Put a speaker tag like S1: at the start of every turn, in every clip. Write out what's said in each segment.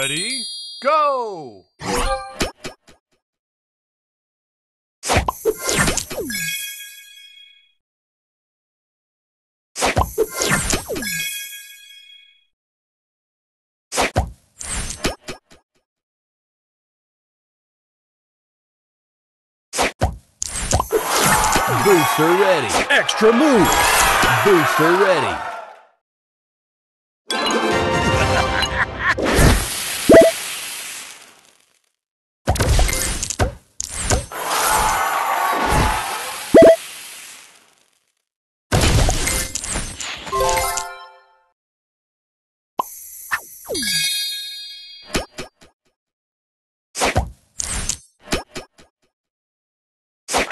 S1: Ready, go!
S2: Booster ready.
S1: Extra move!
S2: Booster ready.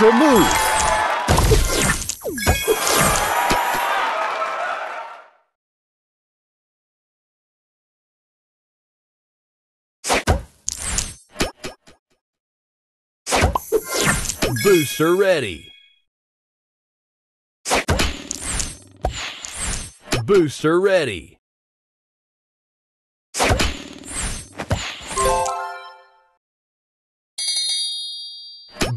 S1: Extra move!
S2: Booster ready. Booster ready.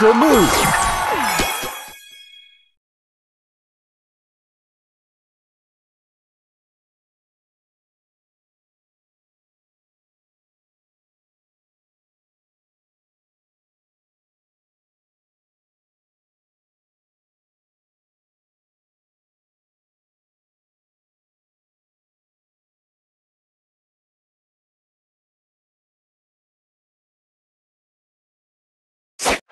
S1: Extra move.